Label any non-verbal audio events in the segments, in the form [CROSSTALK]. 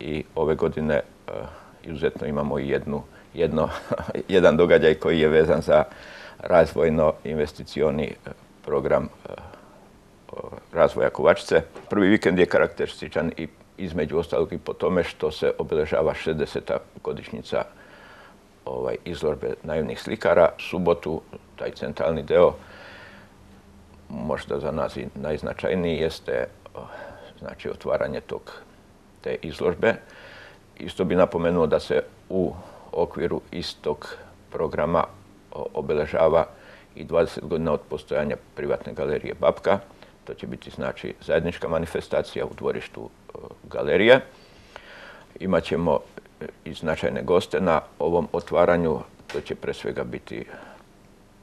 i ove godine e, izuzetno imamo jednu, jedno, [LAUGHS] jedan događaj koji je vezan za razvojno investicioni program razvoja Kovačice. Prvi vikend je karakterističan i između ostalog i po tome što se obilježava 60. godišnjica ovaj, izložbe naivnih slikara. Subotu, taj centralni deo, možda za nas i najznačajniji, jeste znači, otvaranje tog, te izložbe. Isto bi napomenuo da se u okviru istog programa obeležava i 20 godina od postojanja privatne galerije Babka. To će biti znači zajednička manifestacija u dvorištu e, galerije. Imaćemo i značajne goste na ovom otvaranju. To će pre svega biti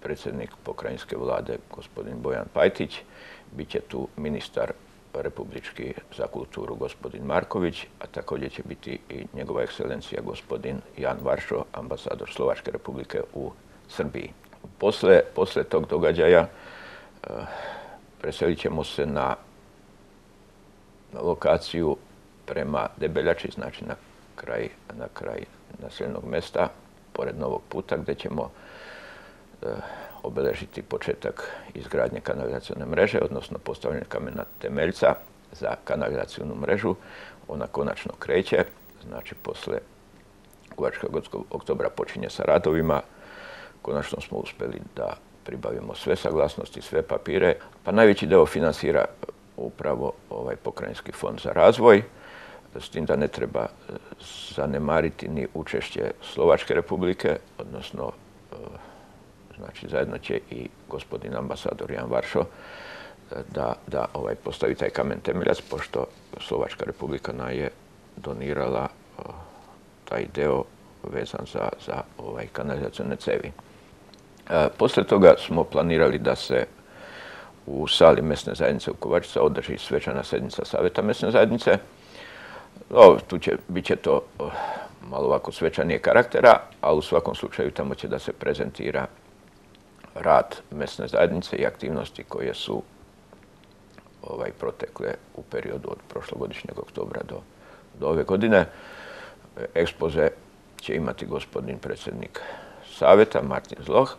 predsjednik pokrajinske vlade, gospodin Bojan Pajtić. Biće tu ministar republički za kulturu, gospodin Marković, a također će biti i njegova ekscelencija, gospodin Jan Varšo, ambasador Slovačke republike u Srbiji. Posle, tog događaja uh, preselit ćemo se na, lokaciju prema Debeljači, znači na kraj, na kraj naseljenog mesta, pored Novog puta, gdje ćemo e, obeležiti početak izgradnje kanalizacijone mreže, odnosno postavljanje kamena temeljca za kanalizacijonu mrežu. Ona konačno kreće, znači posle Kovačkog oktobra počinje sa radovima. Konačno smo uspjeli da pribavimo sve saglasnosti, sve papire, pa najveći deo financira upravo ovaj pokrajinski fond za razvoj s tim da ne treba e, zanemariti ni učešće Slovačke republike, odnosno e, znači zajedno će i gospodin ambasador Jan Varšo e, da, da ovaj, postavi taj kamen temeljac, pošto Slovačka republika na je donirala taj deo vezan za, za ovaj kanalizacijone cevi. E, poslije toga smo planirali da se u sali mesne zajednice u Kovačica održi svečana sednica Saveta mesne zajednice, tu će, bit će to malo ovako svečanije karaktera, ali u svakom slučaju tamo će da se prezentira rad mesne zajednice i aktivnosti koje su ovaj, protekle u periodu od prošlogodišnjeg oktobra do, ove godine. Ekspoze će imati gospodin predsjednik Saveta, Martin Zloh,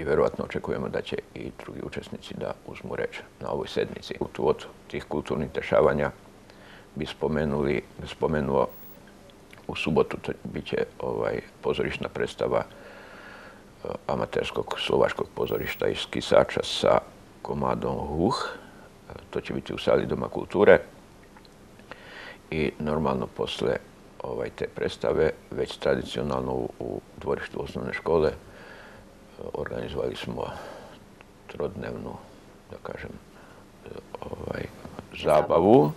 i vjerojatno očekujemo da će i drugi učesnici da uzmu reč na ovoj sednici. Tu od tih kulturnih dešavanja bi spomenuli, spomenuo u subotu bit će ovaj, pozorišna predstava amaterskog slovačkog pozorišta iz Kisača sa komadom Huh. To će biti u sali Doma kulture. I normalno posle ovaj, te predstave, već tradicionalno u, dvorištu osnovne škole, eh, organizovali smo trodnevnu, da kažem, eh, ovaj, zabavu